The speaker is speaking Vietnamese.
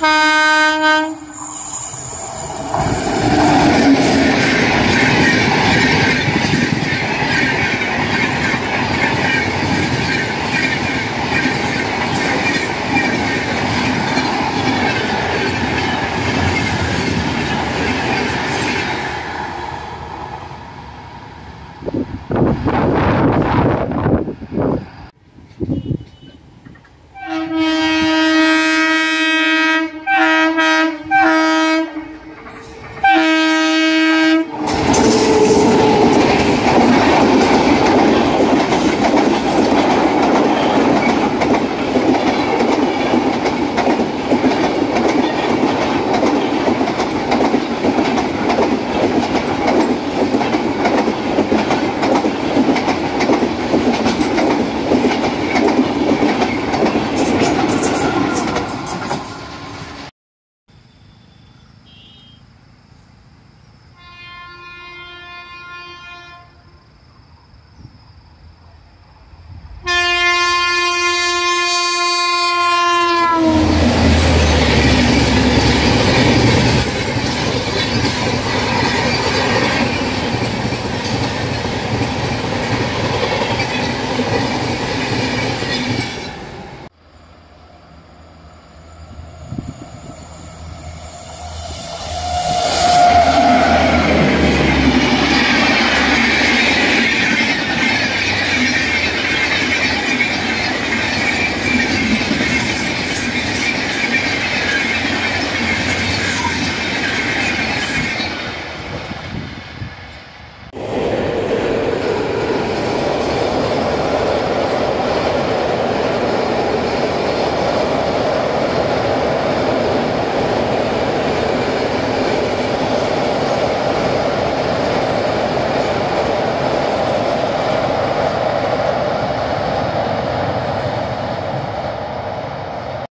Ha